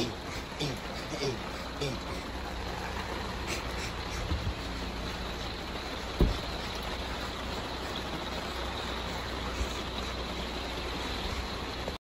eh, eh, eh, eh, eh.